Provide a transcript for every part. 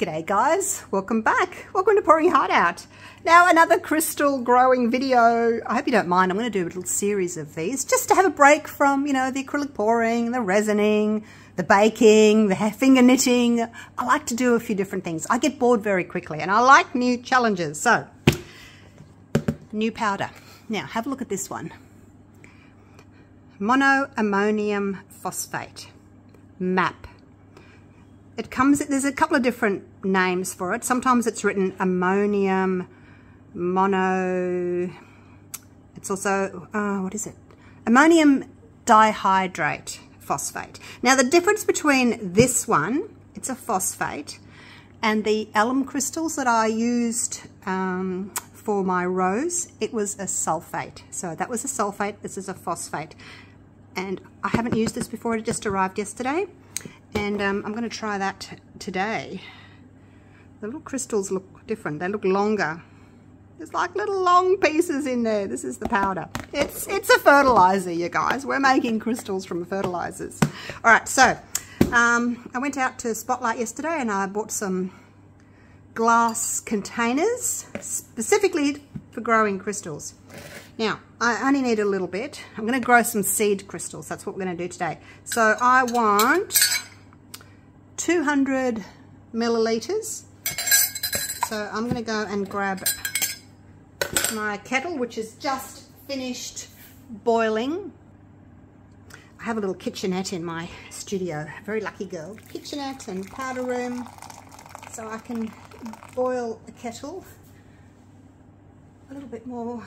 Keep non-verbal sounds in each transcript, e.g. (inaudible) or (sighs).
G'day guys, welcome back. Welcome to Pouring Heart Out. Now another crystal growing video. I hope you don't mind, I'm going to do a little series of these just to have a break from, you know, the acrylic pouring, the resining, the baking, the finger knitting. I like to do a few different things. I get bored very quickly and I like new challenges. So, new powder. Now have a look at this one. Monoammonium phosphate, MAP it comes, there's a couple of different names for it. Sometimes it's written ammonium mono, it's also, uh, what is it? Ammonium dihydrate phosphate. Now the difference between this one, it's a phosphate, and the alum crystals that I used um, for my rose, it was a sulfate. So that was a sulfate, this is a phosphate. And I haven't used this before, it just arrived yesterday and um, I'm going to try that today. The little crystals look different. They look longer. There's like little long pieces in there. This is the powder. It's it's a fertilizer, you guys. We're making crystals from fertilizers. All right, so um, I went out to Spotlight yesterday and I bought some glass containers specifically for growing crystals. Now, I only need a little bit. I'm going to grow some seed crystals. That's what we're going to do today. So I want 200 milliliters. So I'm going to go and grab my kettle, which is just finished boiling. I have a little kitchenette in my studio. Very lucky girl. Kitchenette and powder room. So I can boil a kettle a little bit more.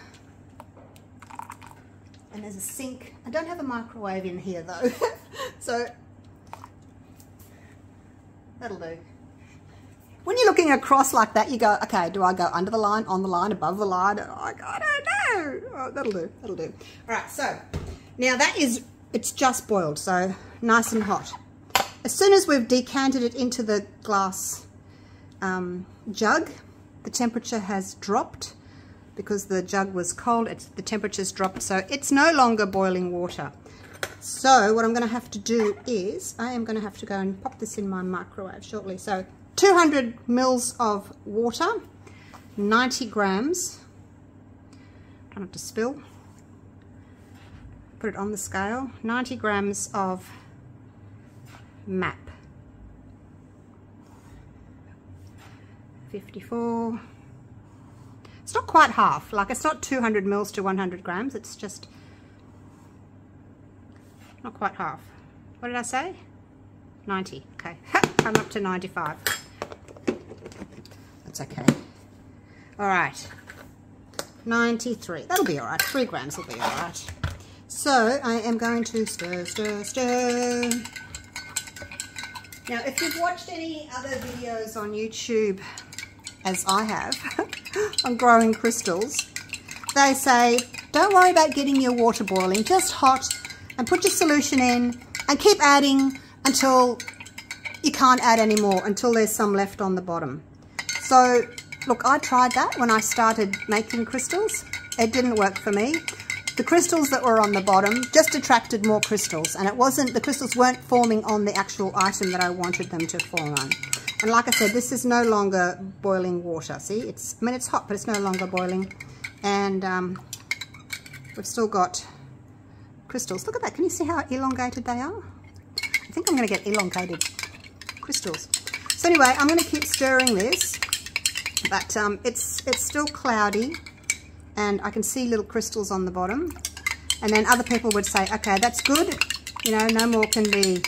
And there's a sink. I don't have a microwave in here though. (laughs) so That'll do. When you're looking across like that, you go, okay, do I go under the line, on the line, above the line? I, I don't know. Oh, that'll do, that'll do. All right, so now that is, it's just boiled, so nice and hot. As soon as we've decanted it into the glass um, jug, the temperature has dropped because the jug was cold, it's, the temperature's dropped, so it's no longer boiling water. So what I'm going to have to do is I am going to have to go and pop this in my microwave shortly. So 200 mils of water, 90 grams, try not to spill, put it on the scale, 90 grams of MAP. 54 it's not quite half like it's not 200 mils to 100 grams it's just not quite half. What did I say? 90. Okay. (laughs) I'm up to 95. That's okay. All right. 93. That'll be all right. Three grams will be all right. So I am going to stir, stir, stir. Now, if you've watched any other videos on YouTube, as I have, (laughs) on growing crystals, they say, don't worry about getting your water boiling, just hot and put your solution in and keep adding until you can't add any more, until there's some left on the bottom. So, look, I tried that when I started making crystals. It didn't work for me. The crystals that were on the bottom just attracted more crystals and it wasn't, the crystals weren't forming on the actual item that I wanted them to form on. And like I said, this is no longer boiling water. See, it's, I mean, it's hot, but it's no longer boiling. And um, we've still got crystals. Look at that. Can you see how elongated they are? I think I'm going to get elongated crystals. So anyway, I'm going to keep stirring this, but um, it's, it's still cloudy and I can see little crystals on the bottom. And then other people would say, okay, that's good. You know, no more can be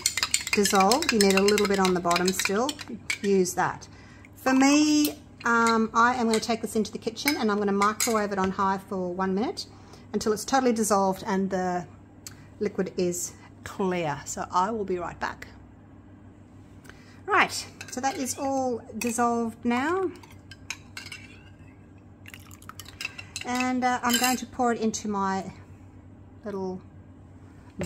dissolved. You need a little bit on the bottom still. Use that. For me, um, I am going to take this into the kitchen and I'm going to microwave it on high for one minute until it's totally dissolved and the liquid is clear. So I will be right back. Right, so that is all dissolved now. And uh, I'm going to pour it into my little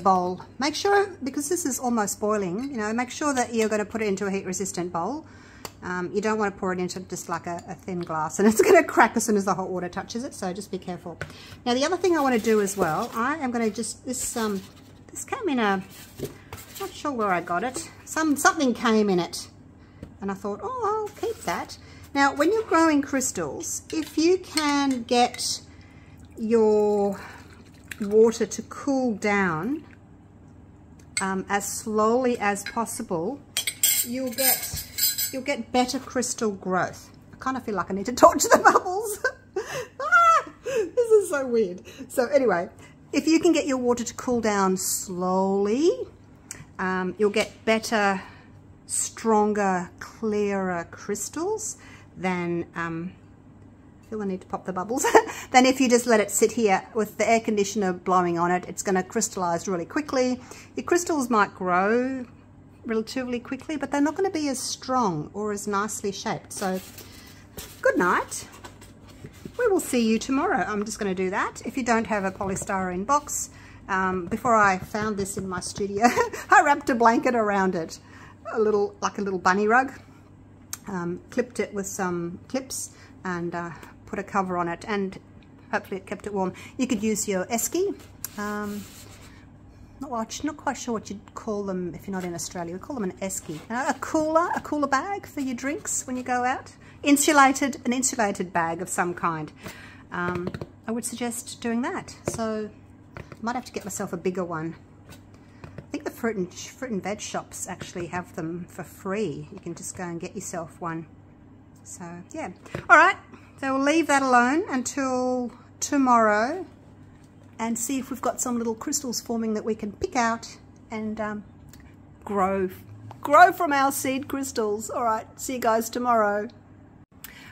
bowl. Make sure, because this is almost boiling, you know, make sure that you're going to put it into a heat resistant bowl. Um, you don't want to pour it into just like a, a thin glass and (laughs) it's going to crack as soon as the hot water touches it, so just be careful. Now the other thing I want to do as well, I am going to just, this um, this came in a, not sure where I got it, some something came in it And I thought, oh, I'll keep that. Now, when you're growing crystals, if you can get your water to cool down um, as slowly as possible, you'll get you'll get better crystal growth. I kind of feel like I need to (laughs) torch the bubbles. (laughs) this is so weird. So anyway, if you can get your water to cool down slowly, um, you'll get better, stronger, clearer crystals than, um, I feel I need to pop the bubbles, (laughs) than if you just let it sit here with the air conditioner blowing on it. It's going to crystallize really quickly. Your crystals might grow relatively quickly, but they're not going to be as strong or as nicely shaped. So good night. We will see you tomorrow. I'm just going to do that. If you don't have a polystyrene box, um, before I found this in my studio, (laughs) I wrapped a blanket around it, a little like a little bunny rug, um, clipped it with some clips and uh, put a cover on it and hopefully it kept it warm. You could use your esky. Um, not, not quite sure what you'd call them if you're not in Australia. We call them an esky. Uh, a cooler, a cooler bag for your drinks when you go out. Insulated, an insulated bag of some kind. Um, I would suggest doing that. So I might have to get myself a bigger one. I think the fruit and, fruit and veg shops actually have them for free. You can just go and get yourself one. So yeah. All right. So we'll leave that alone until tomorrow and see if we've got some little crystals forming that we can pick out and um, grow grow from our seed crystals. All right, see you guys tomorrow.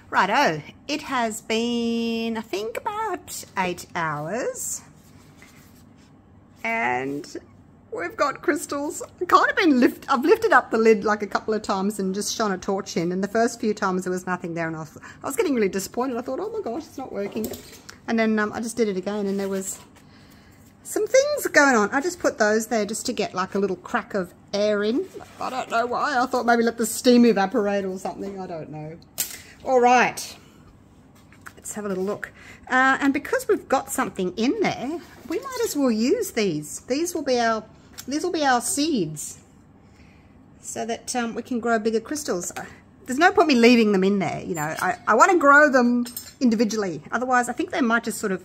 Righto, it has been, I think, about eight hours. And we've got crystals. Kind of been lift. I've lifted up the lid like a couple of times and just shone a torch in. And the first few times there was nothing there, and I was, I was getting really disappointed. I thought, oh my gosh, it's not working. And then um, I just did it again, and there was some things going on. I just put those there just to get like a little crack of air in. I don't know why. I thought maybe let the steam evaporate or something. I don't know. All right. Let's have a little look. Uh, and because we've got something in there, we might as well use these. These will be our, these will be our seeds so that um, we can grow bigger crystals. There's no point me leaving them in there. You know, I, I want to grow them individually. Otherwise, I think they might just sort of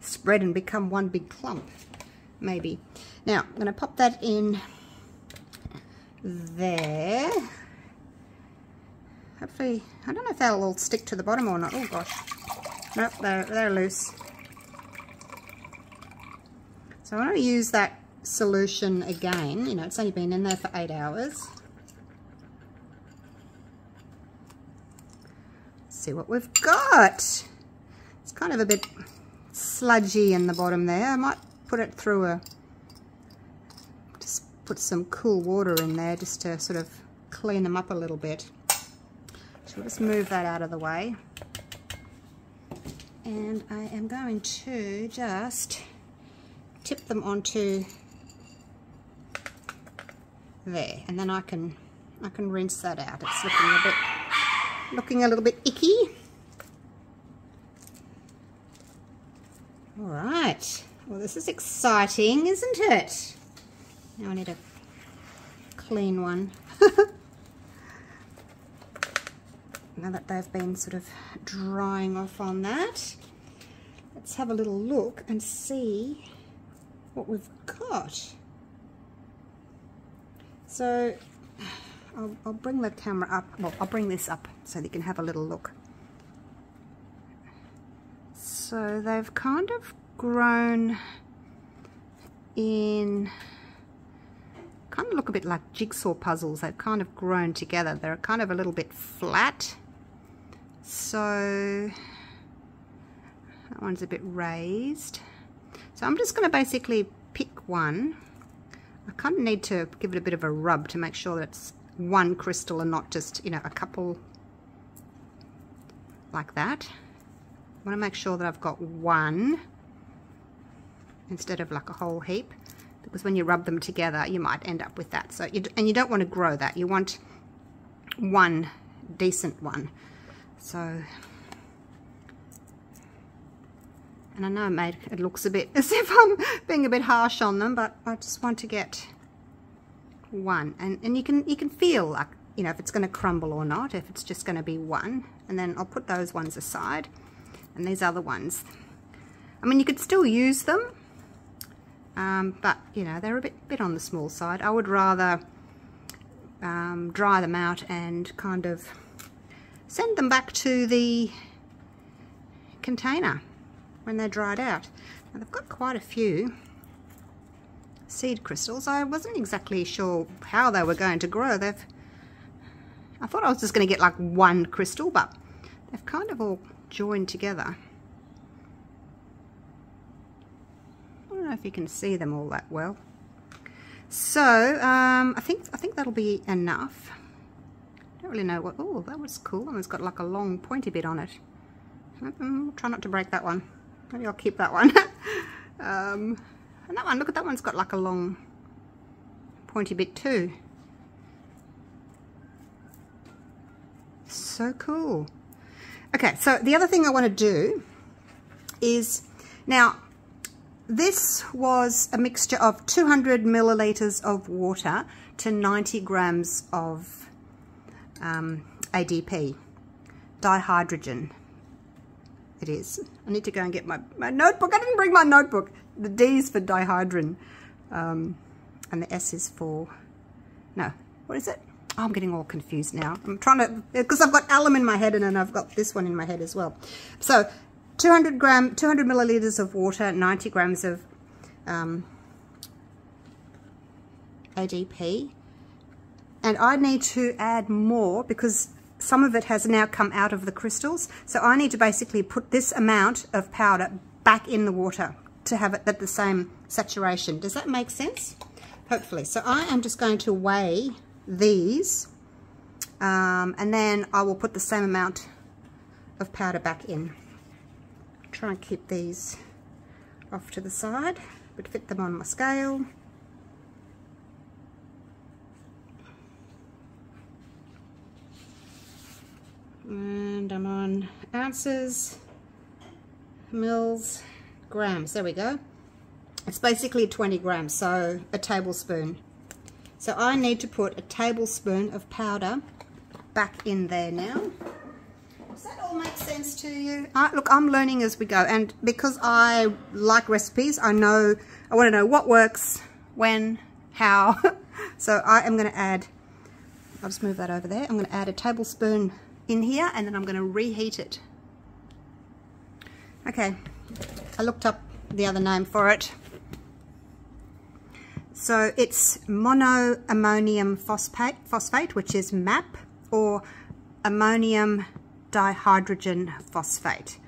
spread and become one big clump, maybe. Now, I'm going to pop that in there. Hopefully, I don't know if they'll all stick to the bottom or not. Oh gosh. Nope, they're, they're loose. So I want to use that solution again. You know, it's only been in there for eight hours. Let's see what we've got. It's kind of a bit sludgy in the bottom there. I might put it through a, just put some cool water in there just to sort of clean them up a little bit. So let's move that out of the way. And I am going to just tip them onto there and then I can I can rinse that out. It's looking a bit looking a little bit icky. All right. Well, this is exciting, isn't it? Now I need a clean one. (laughs) now that they've been sort of drying off on that, let's have a little look and see what we've got. So I'll, I'll bring the camera up, well, I'll bring this up so you can have a little look. So they've kind of grown in kind of look a bit like jigsaw puzzles. They've kind of grown together. They're kind of a little bit flat. So that one's a bit raised. So I'm just going to basically pick one. I kind of need to give it a bit of a rub to make sure that it's one crystal and not just, you know, a couple like that. I want to make sure that I've got one instead of like a whole heap because when you rub them together you might end up with that. So you, and you don't want to grow that. You want one decent one. So and I know it, made, it looks a bit (laughs) as if I'm being a bit harsh on them but I just want to get one and and you can you can feel like you know, if it's going to crumble or not, if it's just going to be one. And then I'll put those ones aside. And these other ones. I mean, you could still use them. Um, but, you know, they're a bit, bit on the small side. I would rather um, dry them out and kind of send them back to the container when they're dried out. Now, they've got quite a few seed crystals. I wasn't exactly sure how they were going to grow. They've I thought I was just going to get like one crystal, but they've kind of all joined together. I don't know if you can see them all that well. So um, I think I think that'll be enough. I don't really know what. Oh, that was cool. And it's got like a long pointy bit on it. Mm, try not to break that one. Maybe I'll keep that one. (laughs) um, and that one, look at that one's got like a long pointy bit too. So cool. Okay, so the other thing I want to do is, now, this was a mixture of 200 milliliters of water to 90 grams of um, ADP, dihydrogen. It is. I need to go and get my, my notebook. I didn't bring my notebook. The D is for dihydrin, um, and the S is for, no, what is it? Oh, I'm getting all confused now. I'm trying to, because I've got alum in my head and then I've got this one in my head as well. So 200 gram, 200 milliliters of water, 90 grams of um, ADP. And I need to add more because some of it has now come out of the crystals. So I need to basically put this amount of powder back in the water to have it at the same saturation. Does that make sense? Hopefully. So I am just going to weigh these um, and then I will put the same amount of powder back in. Try and keep these off to the side but fit them on my scale. And I'm on ounces, mils, grams. There we go. It's basically 20 grams, so a tablespoon. So I need to put a tablespoon of powder back in there now. Does that all make sense to you? look, I'm learning as we go. And because I like recipes, I know, I want to know what works, when, how. (laughs) so I am going to add, I'll just move that over there. I'm going to add a tablespoon in here and then I'm going to reheat it. Okay, I looked up the other name for it. So it's monoammonium phosphate, phosphate, which is MAP, or ammonium dihydrogen phosphate,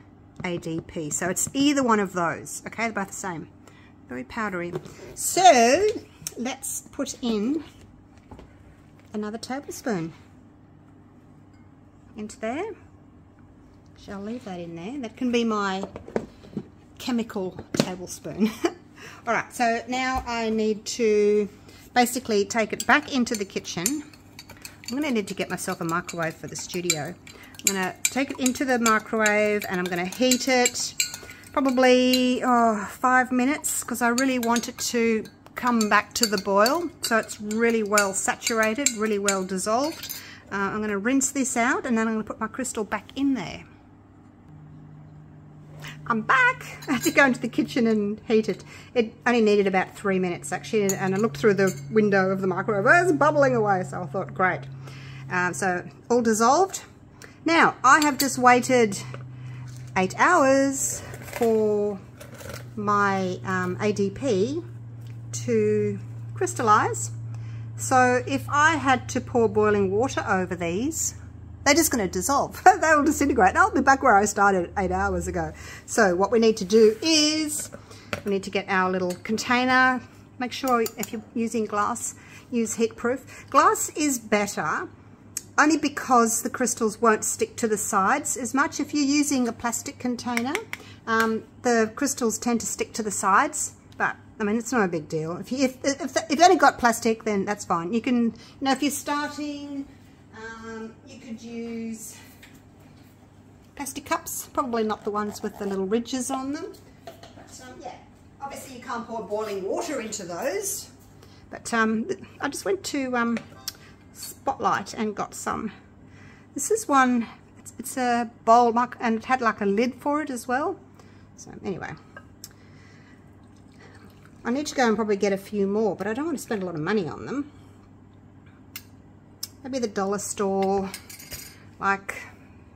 ADP. So it's either one of those, okay? They're both the same. Very powdery. So let's put in another tablespoon into there. Shall leave that in there. That can be my chemical tablespoon. (laughs) All right, so now I need to basically take it back into the kitchen. I'm gonna need to get myself a microwave for the studio. I'm gonna take it into the microwave and I'm gonna heat it probably oh, five minutes because I really want it to come back to the boil so it's really well saturated, really well dissolved. Uh, I'm going to rinse this out and then I'm going to put my crystal back in there. I'm back. (laughs) I had to go into the kitchen and heat it. It only needed about three minutes actually and I looked through the window of the microwave. it was bubbling away so I thought great. Um, so all dissolved. Now I have just waited eight hours for my um, ADP to crystallize. So if I had to pour boiling water over these, they're just going to dissolve. (laughs) they will disintegrate. I'll be back where I started eight hours ago. So what we need to do is we need to get our little container. Make sure if you're using glass, use heat proof. Glass is better only because the crystals won't stick to the sides as much. If you're using a plastic container, um, the crystals tend to stick to the sides, I mean, it's not a big deal. If, you, if, if, if you've only got plastic, then that's fine. You can, you know, if you're starting um, you could use plastic cups, probably not the ones with the little ridges on them. But um, yeah, obviously you can't pour boiling water into those. But um, I just went to um, spotlight and got some. This is one, it's, it's a bowl and it had like a lid for it as well. So anyway, I need to go and probably get a few more, but I don't want to spend a lot of money on them. Maybe the dollar store, like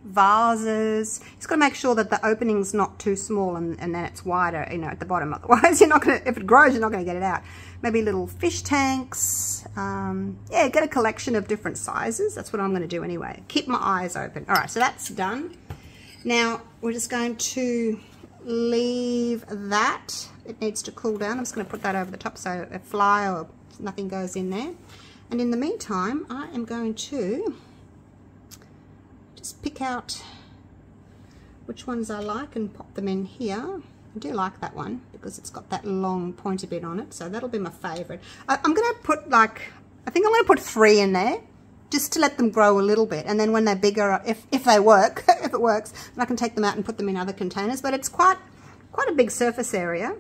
vases. You've got to make sure that the opening's not too small and, and then it's wider, you know, at the bottom. (laughs) Otherwise, you're not going to, if it grows, you're not going to get it out. Maybe little fish tanks. Um, yeah, get a collection of different sizes. That's what I'm going to do anyway. Keep my eyes open. All right, so that's done. Now, we're just going to leave that. It needs to cool down. I'm just going to put that over the top so a fly or nothing goes in there. And in the meantime, I am going to just pick out which ones I like and pop them in here. I do like that one because it's got that long pointy bit on it. So that'll be my favourite. I'm going to put like, I think I'm going to put three in there just to let them grow a little bit. And then when they're bigger, if, if they work, (laughs) if it works, I can take them out and put them in other containers. But it's quite, quite a big surface area.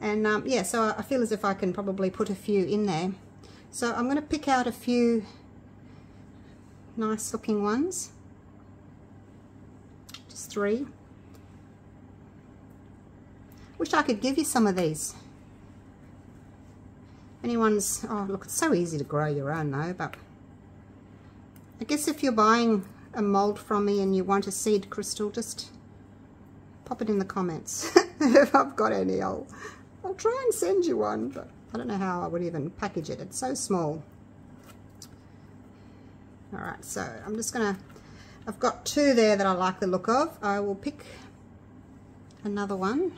And um, yeah, so I feel as if I can probably put a few in there. So I'm going to pick out a few nice looking ones just three. Wish I could give you some of these. Anyone's, oh look, it's so easy to grow your own though, but I guess if you're buying a mold from me and you want a seed crystal, just pop it in the comments. (laughs) if I've got any, I'll, I'll try and send you one, but I don't know how I would even package it. It's so small. All right, so I'm just going to I've got two there that I like the look of. I will pick another one.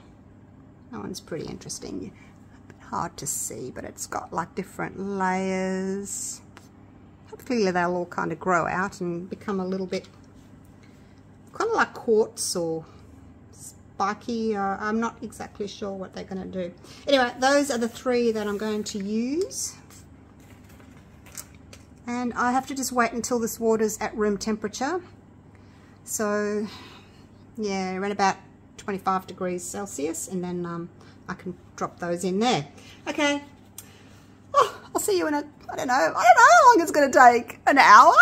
That one's pretty interesting. Hard to see, but it's got like different layers. Hopefully they'll all kind of grow out and become a little bit kind of like quartz or Uh, I'm not exactly sure what they're going to do. Anyway, those are the three that I'm going to use. And I have to just wait until this water's at room temperature. So, yeah, around about 25 degrees Celsius, and then um, I can drop those in there. Okay. Oh, I'll see you in a, I don't know, I don't know how long it's going to take. An hour?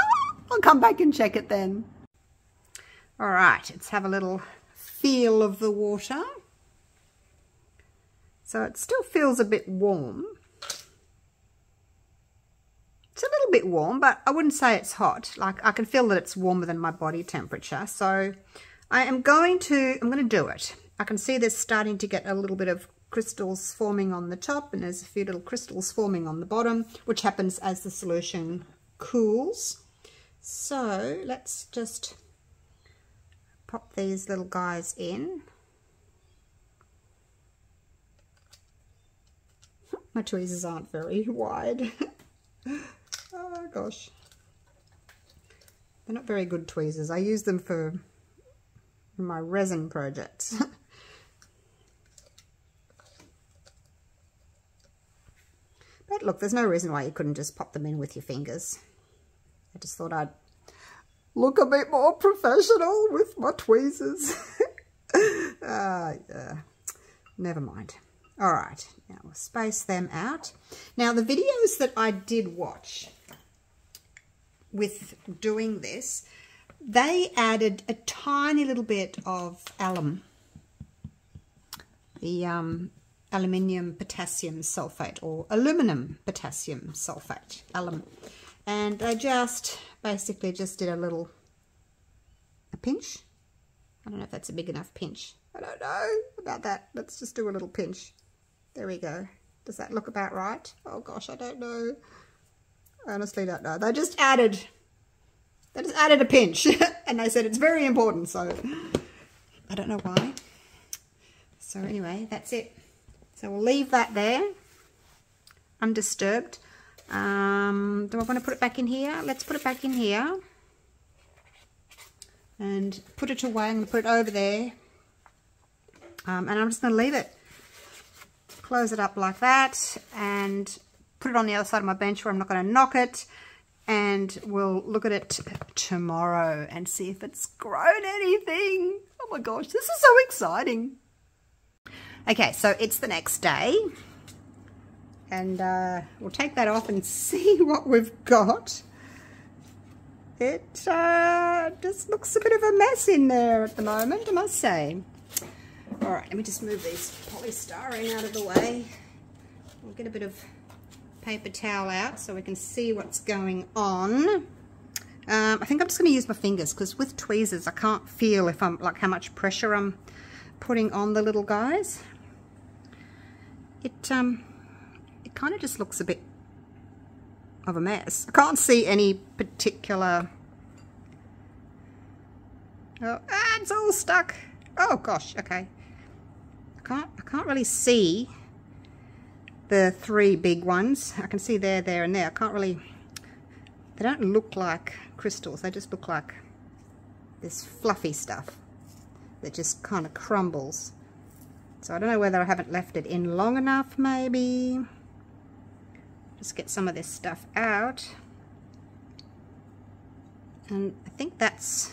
I'll come back and check it then. All right, let's have a little feel of the water. So it still feels a bit warm. It's a little bit warm, but I wouldn't say it's hot. Like I can feel that it's warmer than my body temperature. So I am going to, I'm going to do it. I can see there's starting to get a little bit of crystals forming on the top and there's a few little crystals forming on the bottom, which happens as the solution cools. So let's just pop these little guys in. (laughs) My tweezers aren't very (laughs) wide. (laughs) Oh gosh. They're not very good tweezers. I use them for my resin projects. but look, there's no reason why you couldn't just pop them in with your fingers. I just thought I'd look a bit more professional with my tweezers. uh, (laughs) yeah. Never mind. All right, now we'll space them out. Now the videos that I did watch with doing this, they added a tiny little bit of alum, the um, aluminium potassium sulfate or aluminum potassium sulfate, alum. And they just basically just did a little, a pinch. I don't know if that's a big enough pinch. I don't know about that. Let's just do a little pinch. There we go. Does that look about right? Oh gosh, I don't know. I honestly don't know. They just added, they just added a pinch. (laughs) and they said it's very important, so I don't know why. So anyway, that's it. So we'll leave that there, undisturbed. Um, do I want to put it back in here? Let's put it back in here. And put it away. I'm going to put it over there. Um, and I'm just going to leave it. Close it up like that. And put it on the other side of my bench where I'm not going to knock it and we'll look at it tomorrow and see if it's grown anything. Oh my gosh, this is so exciting. Okay, so it's the next day and uh, we'll take that off and (laughs) see what we've got. it uh, just looks a bit of a mess in there at the moment, I must say. All right, let me just move these polystyrene out of the way. We'll get a bit of paper towel out so we can see what's going on. Um, I think I'm just going to use my fingers because with tweezers I can't feel if I'm like how much pressure I'm putting on the little guys. It um, it kind of just looks a bit of a mess. I can't see any particular... Oh, ah, it's all stuck. Oh gosh, okay. I can't, I can't really see the three big ones. I can see there, there, and there. I can't really... They don't look like crystals. They just look like this fluffy stuff that just kind of crumbles. So I don't know whether I haven't left it in long enough, maybe. Just get some of this stuff out. And I think that's,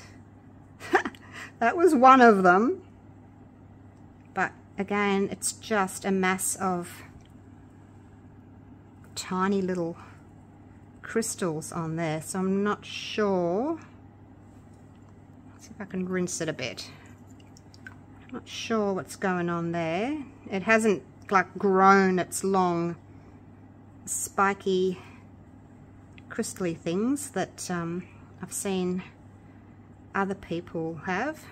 (laughs) that was one of them. But again, it's just a mass of tiny little crystals on there. So I'm not sure. Let's see if I can rinse it a bit. I'm not sure what's going on there. It hasn't like grown its long spiky crystally things that um, I've seen other people have.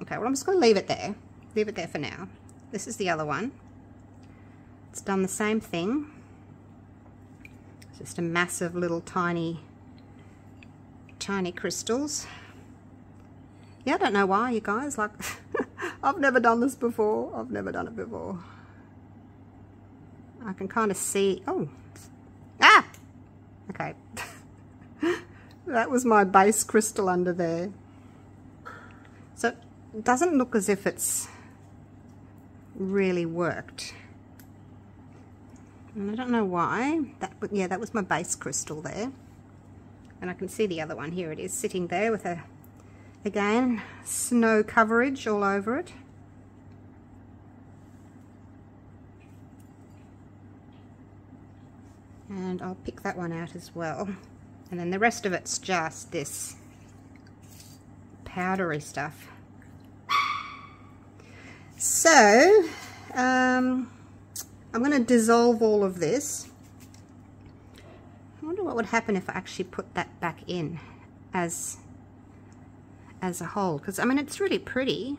Okay, well I'm just going to leave it there. Leave it there for now. This is the other one. It's done the same thing. It's just a massive little tiny, tiny crystals. Yeah, I don't know why, you guys. Like, (laughs) I've never done this before. I've never done it before. I can kind of see, oh, ah, okay. (laughs) that was my base crystal under there. So it doesn't look as if it's really worked. And I don't know why. That, yeah, that was my base crystal there. And I can see the other one. Here it is, sitting there with a, again, snow coverage all over it. And I'll pick that one out as well. And then the rest of it's just this powdery stuff. So um, I'm going to dissolve all of this. I wonder what would happen if I actually put that back in as as a whole because I mean it's really pretty.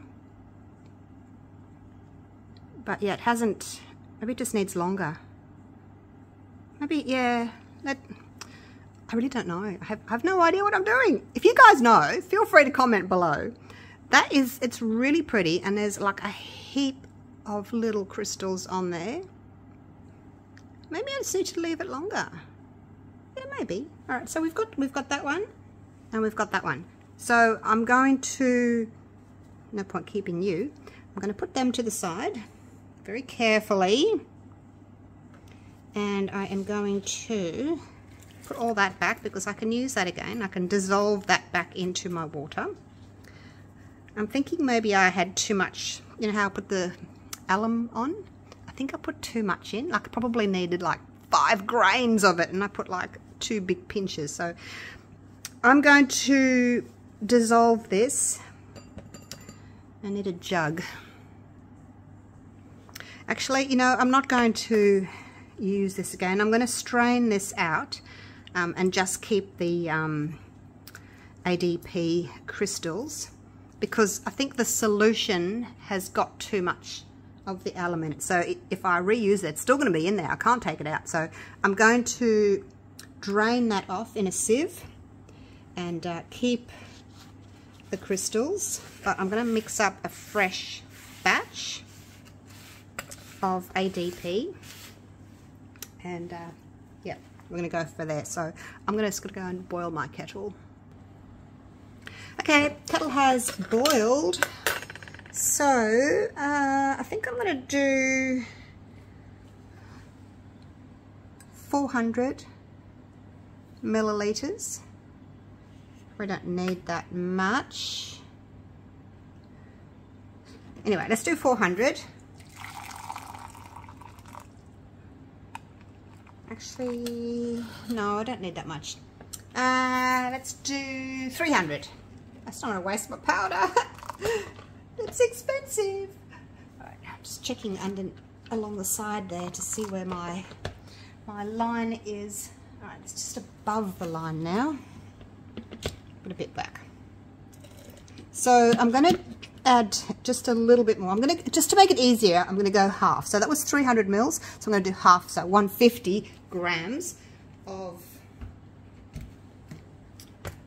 But yeah it hasn't maybe it just needs longer Maybe, yeah, that, I really don't know. I have, I have no idea what I'm doing. If you guys know, feel free to comment below. That is, it's really pretty and there's like a heap of little crystals on there. Maybe I just need to leave it longer. Yeah, maybe. All right, so we've got, we've got that one and we've got that one. So I'm going to, no point keeping you, I'm going to put them to the side very carefully and I am going to put all that back because I can use that again. I can dissolve that back into my water. I'm thinking maybe I had too much, you know how I put the alum on? I think I put too much in. Like I probably needed like five grains of it and I put like two big pinches. So I'm going to dissolve this. I need a jug. Actually, you know, I'm not going to use this again. I'm going to strain this out um, and just keep the um, ADP crystals because I think the solution has got too much of the it. So if I reuse it, it's still going to be in there. I can't take it out. So I'm going to drain that off in a sieve and uh, keep the crystals. But I'm going to mix up a fresh batch of ADP and uh, yeah we're gonna go for that. So I'm gonna just gonna go and boil my kettle. Okay kettle has boiled. So uh, I think I'm gonna do 400 milliliters. We don't need that much. Anyway let's do 400 actually, no, I don't need that much. Uh, let's do 300. I don't want to waste my powder. (laughs) it's expensive. All right, I'm just checking under along the side there to see where my my line is. All right, it's just above the line now. Put a bit back. So I'm going to add just a little bit more. I'm going to, just to make it easier, I'm going to go half. So that was 300 mils. So I'm going to do half, so 150 grams of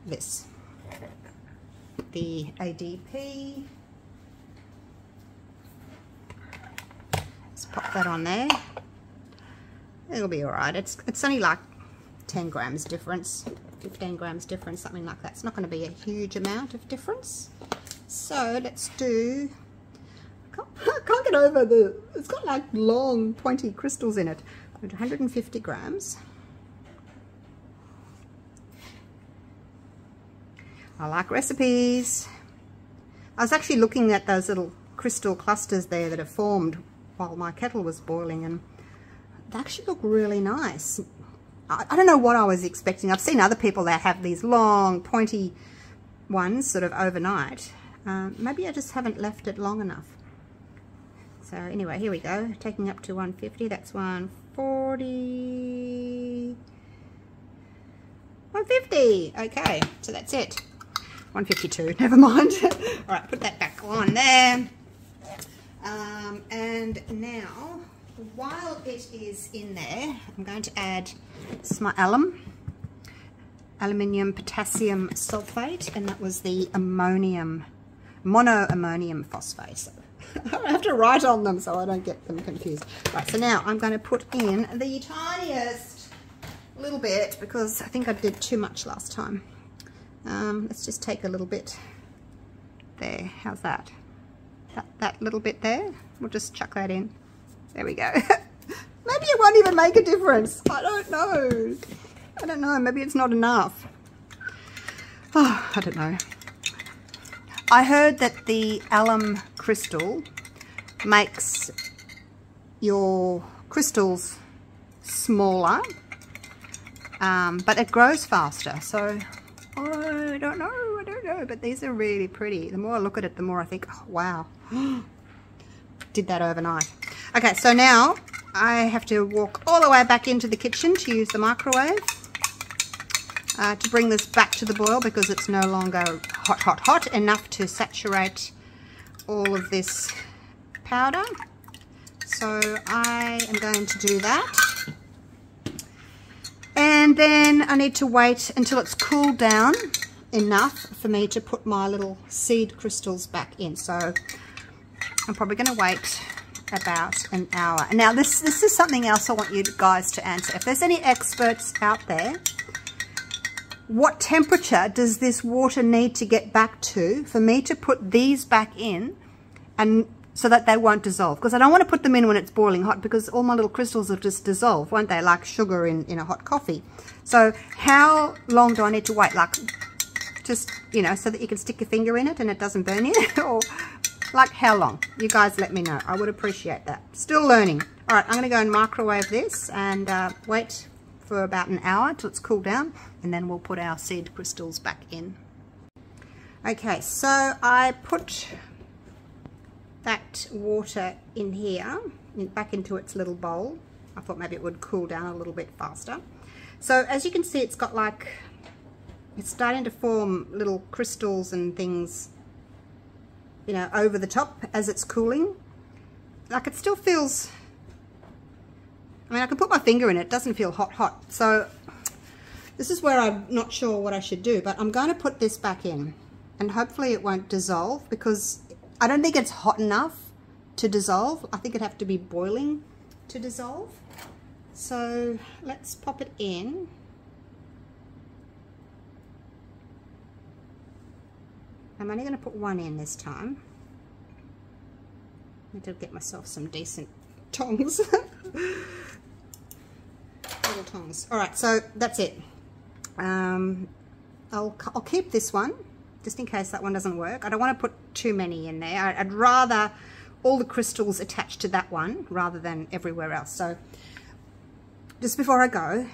this. The ADP. Let's pop that on there. It'll be all right. It's, it's only like 10 grams difference, 15 grams difference, something like that. It's not going to be a huge amount of difference. So let's do, I can't, (laughs) I can't get over the, it's got like long pointy crystals in it. 150 grams. I like recipes. I was actually looking at those little crystal clusters there that have formed while my kettle was boiling and they actually look really nice. I, I don't know what I was expecting. I've seen other people that have these long pointy ones sort of overnight. Um, maybe I just haven't left it long enough. So anyway, here we go. Taking up to 150. That's 140. 150. Okay, so that's it. 152. (laughs) Never mind. (laughs) All right, put that back on there. Um, and now, while it is in there, I'm going to add some alum aluminium potassium sulfate and that was the ammonium monoammonium phosphate. So (laughs) I have to write on them so I don't get them confused. Right, so now I'm going to put in the tiniest little bit because I think I did too much last time. Um, let's just take a little bit there. How's that? that? That little bit there? We'll just chuck that in. There we go. (laughs) maybe it won't even make a difference. I don't know. I don't know. Maybe it's not enough. Oh, (sighs) I don't know. I heard that the alum crystal makes your crystals smaller, um, but it grows faster. So I don't know, I don't know, but these are really pretty. The more I look at it, the more I think, oh, wow, (gasps) did that overnight. Okay, so now I have to walk all the way back into the kitchen to use the microwave uh, to bring this back to the boil because it's no longer hot, hot, hot enough to saturate all of this powder. So I am going to do that. And then I need to wait until it's cooled down enough for me to put my little seed crystals back in. So I'm probably going to wait about an hour. Now this, this is something else I want you guys to answer. If there's any experts out there what temperature does this water need to get back to for me to put these back in and so that they won't dissolve? Because I don't want to put them in when it's boiling hot because all my little crystals will just dissolve won't they? Like sugar in in a hot coffee. So how long do I need to wait? Like just you know so that you can stick your finger in it and it doesn't burn you (laughs) or like how long? You guys let me know. I would appreciate that. Still learning. All right I'm gonna go and microwave this and uh, wait for about an hour till it's cooled down and then we'll put our seed crystals back in. Okay, so I put that water in here, back into its little bowl. I thought maybe it would cool down a little bit faster. So as you can see, it's got like, it's starting to form little crystals and things, you know, over the top as it's cooling. Like it still feels I mean, I can put my finger in it. It doesn't feel hot, hot. So this is where I'm not sure what I should do, but I'm going to put this back in and hopefully it won't dissolve because I don't think it's hot enough to dissolve. I think it'd have to be boiling to dissolve. So let's pop it in. I'm only going to put one in this time. I need to get myself some decent tongs. (laughs) little tongs. All right, so that's it. Um, I'll, I'll keep this one just in case that one doesn't work. I don't want to put too many in there. I'd rather all the crystals attached to that one rather than everywhere else. So just before I go,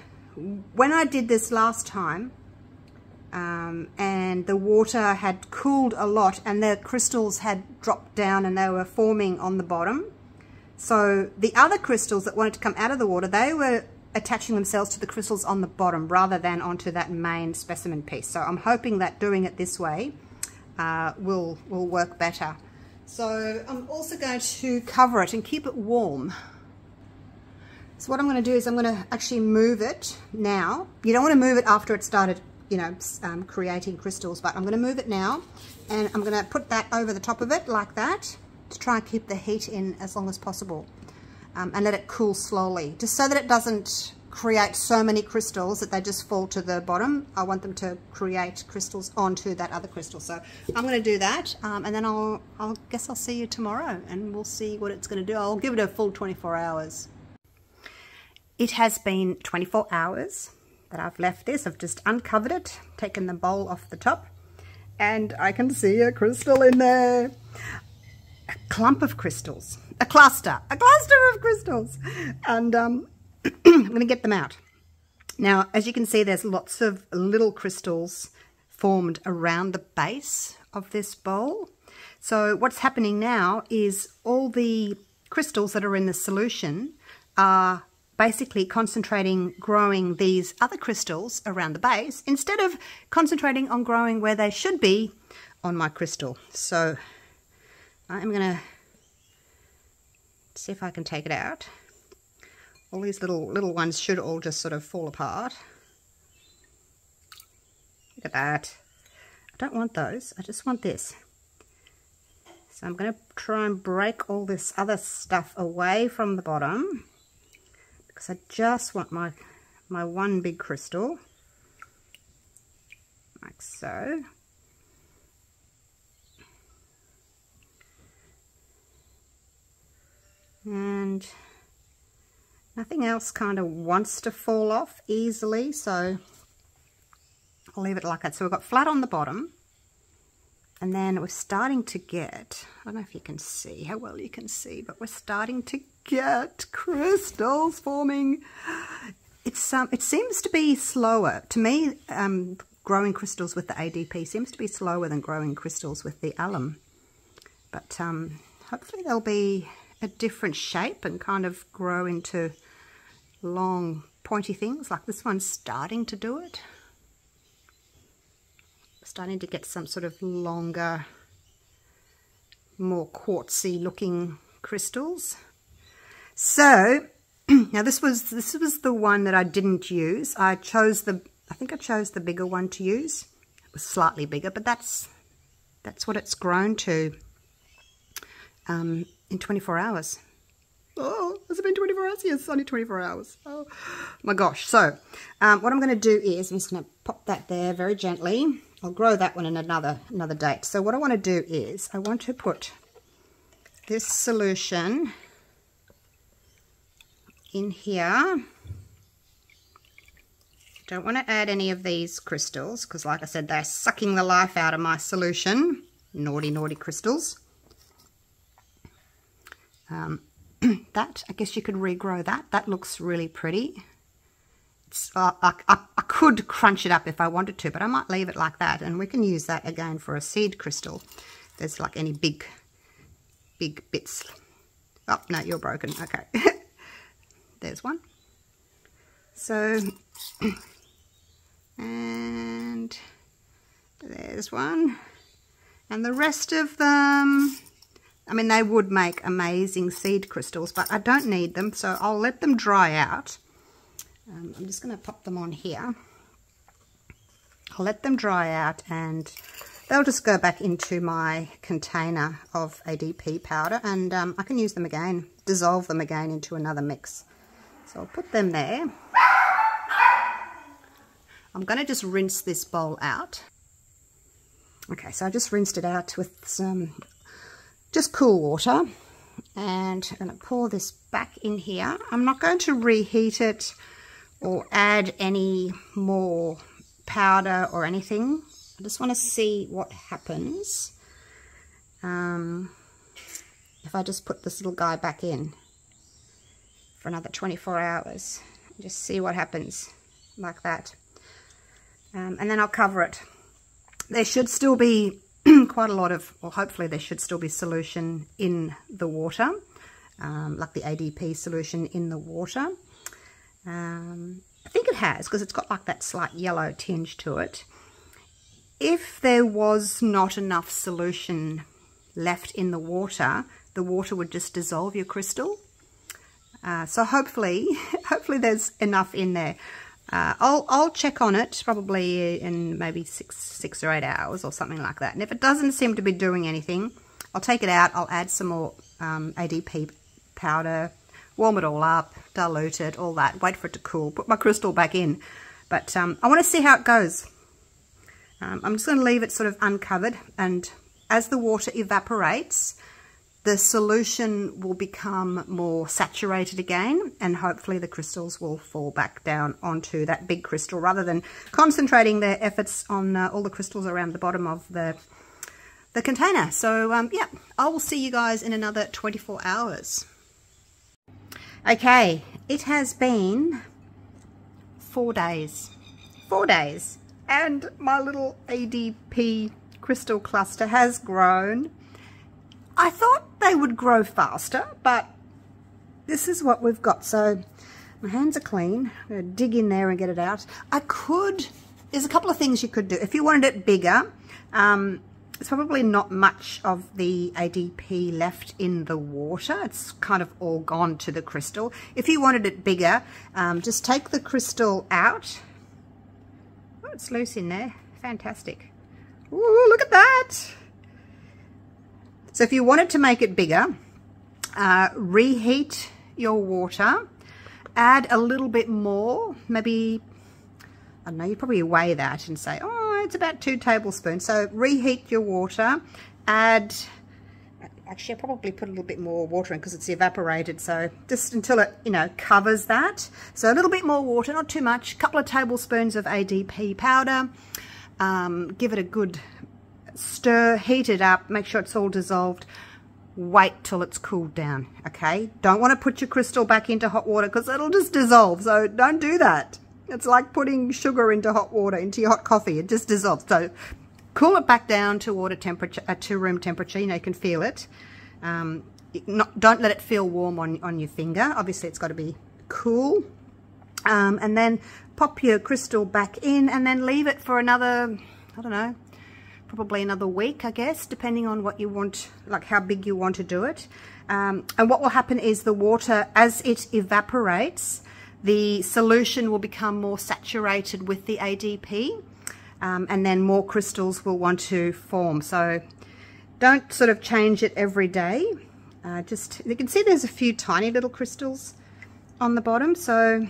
when I did this last time, um, and the water had cooled a lot and the crystals had dropped down and they were forming on the bottom. So the other crystals that wanted to come out of the water, they were attaching themselves to the crystals on the bottom rather than onto that main specimen piece. So I'm hoping that doing it this way uh, will, will work better. So I'm also going to cover it and keep it warm. So what I'm going to do is I'm going to actually move it now. You don't want to move it after it started you know, um, creating crystals. But I'm going to move it now and I'm going to put that over the top of it like that to try and keep the heat in as long as possible um, and let it cool slowly just so that it doesn't create so many crystals that they just fall to the bottom. I want them to create crystals onto that other crystal. So I'm going to do that um, and then I'll, I'll guess I'll see you tomorrow and we'll see what it's going to do. I'll give it a full 24 hours. It has been 24 hours that I've left this. I've just uncovered it, taken the bowl off the top, and I can see a crystal in there. A clump of crystals. A cluster. A cluster of crystals. And um, (clears throat) I'm going to get them out. Now, as you can see, there's lots of little crystals formed around the base of this bowl. So what's happening now is all the crystals that are in the solution are basically concentrating growing these other crystals around the base instead of concentrating on growing where they should be on my crystal. So I'm going to see if I can take it out. All these little little ones should all just sort of fall apart. Look at that. I don't want those. I just want this. So I'm going to try and break all this other stuff away from the bottom because I just want my, my one big crystal, like so. And nothing else kind of wants to fall off easily, so I'll leave it like that. So we've got flat on the bottom, and then we're starting to get, I don't know if you can see, how well you can see, but we're starting to get crystals forming. It's um, It seems to be slower. To me, um, growing crystals with the ADP seems to be slower than growing crystals with the alum. But um, hopefully they'll be a different shape and kind of grow into long pointy things like this one's starting to do it. Starting to get some sort of longer, more quartzy looking crystals. So (clears throat) now this was this was the one that I didn't use. I chose the I think I chose the bigger one to use. It was slightly bigger, but that's that's what it's grown to um, in 24 hours. Oh, has it been 24 hours? Yes, only 24 hours. Oh my gosh. So um, what I'm going to do is I'm just going to pop that there very gently. I'll grow that one in another another date. So what I want to do is I want to put this solution in here. Don't want to add any of these crystals because like I said, they're sucking the life out of my solution. Naughty, naughty crystals. Um, (clears throat) that, I guess you could regrow that. That looks really pretty. Uh, I, I, I, could crunch it up if I wanted to, but I might leave it like that. And we can use that again for a seed crystal. There's like any big, big bits. Oh, no, you're broken. Okay. (laughs) there's one. So, (clears throat) and there's one. And the rest of them, I mean, they would make amazing seed crystals, but I don't need them, so I'll let them dry out. Um, I'm just going to pop them on here. I'll let them dry out and they'll just go back into my container of ADP powder and um, I can use them again, dissolve them again into another mix. So I'll put them there. I'm going to just rinse this bowl out. Okay, so I just rinsed it out with some just cool water. And I'm going to pour this back in here. I'm not going to reheat it or add any more powder or anything. I just want to see what happens um, if I just put this little guy back in for another 24 hours. Just see what happens like that. Um, and then I'll cover it. There should still be (clears throat) quite a lot of, or hopefully there should still be solution in the water, um, like the ADP solution in the water. Um, I think it has because it's got like that slight yellow tinge to it. If there was not enough solution left in the water, the water would just dissolve your crystal. Uh, so hopefully, (laughs) hopefully there's enough in there. Uh, I'll, I'll check on it probably in maybe six, six or eight hours or something like that. And if it doesn't seem to be doing anything, I'll take it out. I'll add some more um, ADP powder, warm it all up, dilute it, all that. Wait for it to cool. Put my crystal back in. But um, I want to see how it goes. Um, I'm just going to leave it sort of uncovered. And as the water evaporates, the solution will become more saturated again and hopefully the crystals will fall back down onto that big crystal rather than concentrating their efforts on uh, all the crystals around the bottom of the the container. So um, yeah, I will see you guys in another 24 hours. Okay, it has been four days. Four days. And my little ADP crystal cluster has grown I thought they would grow faster, but this is what we've got. So my hands are clean. I'm going to dig in there and get it out. I could, there's a couple of things you could do. If you wanted it bigger, um, it's probably not much of the ADP left in the water. It's kind of all gone to the crystal. If you wanted it bigger, um, just take the crystal out. Oh, it's loose in there. Fantastic. Ooh, look at that. So if you wanted to make it bigger, uh, reheat your water, add a little bit more, maybe, I don't know, you probably weigh that and say, oh, it's about two tablespoons. So reheat your water, add, actually I probably put a little bit more water in because it's evaporated. So just until it, you know, covers that. So a little bit more water, not too much, a couple of tablespoons of ADP powder. Um, give it a good stir, heat it up, make sure it's all dissolved. Wait till it's cooled down, okay? Don't want to put your crystal back into hot water because it'll just dissolve, so don't do that. It's like putting sugar into hot water, into your hot coffee. It just dissolves. So cool it back down to water temperature, uh, to room temperature. You know, you can feel it. Um, not, don't let it feel warm on, on your finger. Obviously, it's got to be cool. Um, and then pop your crystal back in and then leave it for another, I don't know, probably another week, I guess, depending on what you want, like how big you want to do it. Um, and what will happen is the water, as it evaporates, the solution will become more saturated with the ADP um, and then more crystals will want to form. So don't sort of change it every day. Uh, just, you can see there's a few tiny little crystals on the bottom. So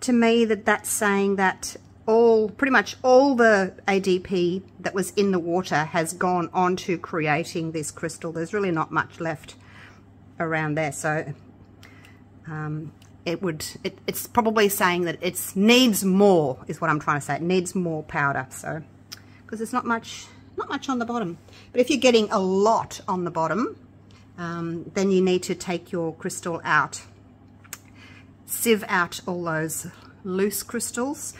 to me that that's saying that all, pretty much all the ADP that was in the water has gone on to creating this crystal. There's really not much left around there. So um, it would, it, it's probably saying that it needs more is what I'm trying to say. It needs more powder. So, because there's not much, not much on the bottom. But if you're getting a lot on the bottom, um, then you need to take your crystal out. Sieve out all those loose crystals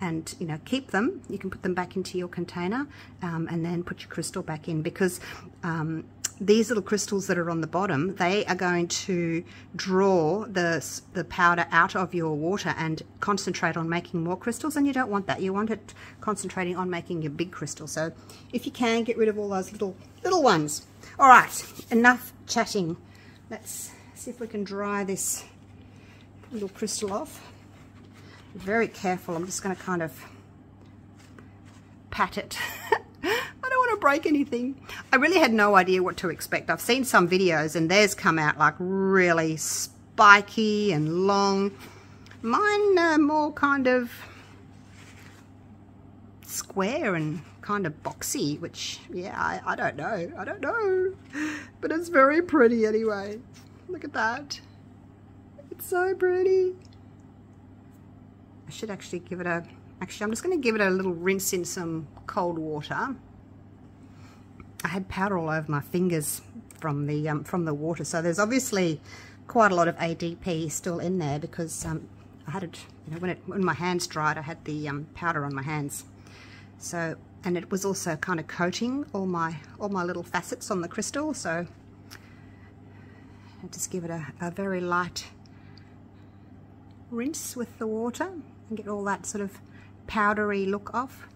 and you know keep them. You can put them back into your container um, and then put your crystal back in because um, these little crystals that are on the bottom they are going to draw the the powder out of your water and concentrate on making more crystals and you don't want that. You want it concentrating on making your big crystal. So if you can get rid of all those little little ones. All right enough chatting. Let's see if we can dry this little crystal off very careful. I'm just going to kind of pat it. (laughs) I don't want to break anything. I really had no idea what to expect. I've seen some videos and theirs come out like really spiky and long. Mine are more kind of square and kind of boxy, which, yeah, I, I don't know. I don't know. But it's very pretty anyway. Look at that. It's so pretty. I should actually give it a, actually I'm just going to give it a little rinse in some cold water. I had powder all over my fingers from the um, from the water, so there's obviously quite a lot of ADP still in there because um, I had it, you know, when, it, when my hands dried, I had the um, powder on my hands. So, and it was also kind of coating all my, all my little facets on the crystal. So I just give it a, a very light rinse with the water and get all that sort of powdery look off.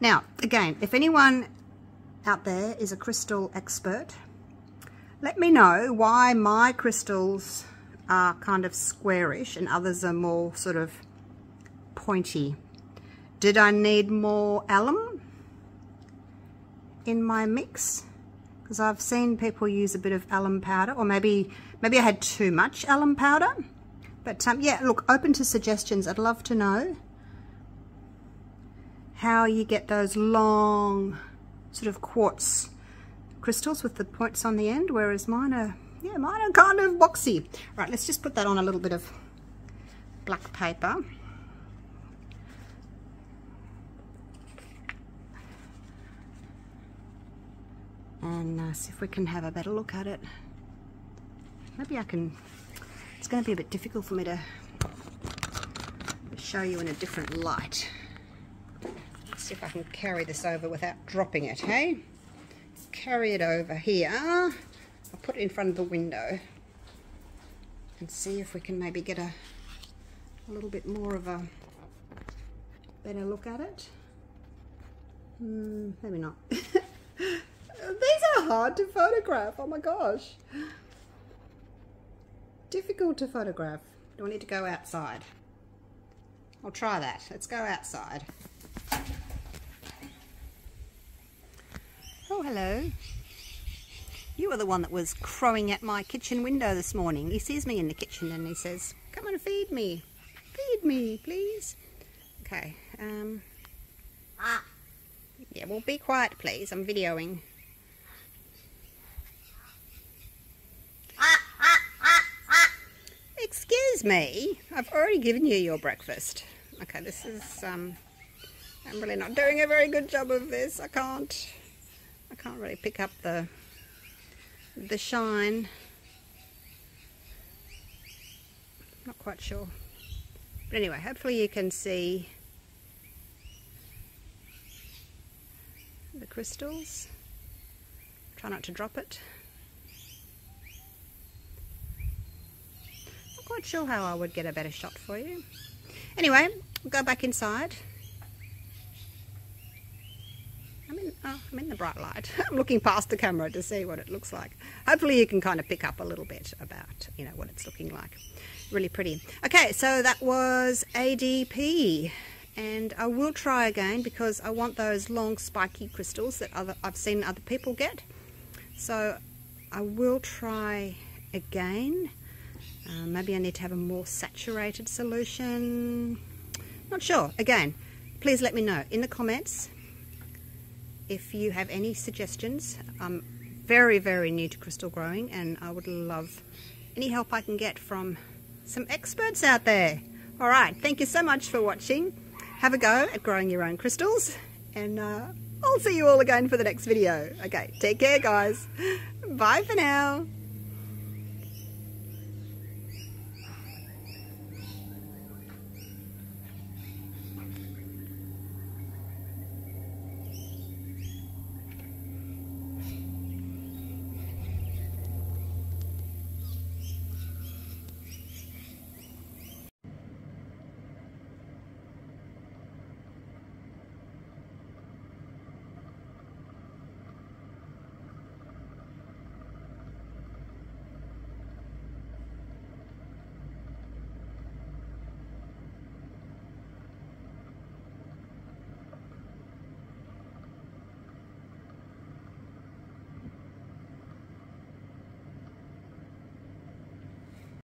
Now, again, if anyone out there is a crystal expert, let me know why my crystals are kind of squarish and others are more sort of pointy. Did I need more alum in my mix? Because I've seen people use a bit of alum powder or maybe maybe I had too much alum powder. But um, yeah, look, open to suggestions. I'd love to know how you get those long sort of quartz crystals with the points on the end, whereas mine are, yeah, mine are kind of boxy. Right, let's just put that on a little bit of black paper. And uh, see if we can have a better look at it. Maybe I can, it's going to be a bit difficult for me to show you in a different light. Let's see if I can carry this over without dropping it, hey? carry it over here. I'll put it in front of the window and see if we can maybe get a, a little bit more of a better look at it. Mm, maybe not. (laughs) These are hard to photograph. Oh my gosh. Difficult to photograph. Do I need to go outside? I'll try that. Let's go outside. Oh, hello. You are the one that was crowing at my kitchen window this morning. He sees me in the kitchen and he says, come and feed me. Feed me, please. Okay. Um, ah. Yeah, well, be quiet, please. I'm videoing. Excuse me. I've already given you your breakfast. Okay, this is, um, I'm really not doing a very good job of this. I can't. I can't really pick up the the shine. Not quite sure. But anyway, hopefully you can see the crystals. Try not to drop it. Quite sure how I would get a better shot for you. Anyway, go back inside. Oh, I'm in the bright light. (laughs) I'm looking past the camera to see what it looks like. Hopefully you can kind of pick up a little bit about, you know, what it's looking like. Really pretty. Okay, so that was ADP. And I will try again because I want those long spiky crystals that other, I've seen other people get. So I will try again. Uh, maybe I need to have a more saturated solution. Not sure. Again, please let me know in the comments if you have any suggestions. I'm very, very new to crystal growing and I would love any help I can get from some experts out there. All right, thank you so much for watching. Have a go at growing your own crystals and uh, I'll see you all again for the next video. Okay, take care guys. Bye for now.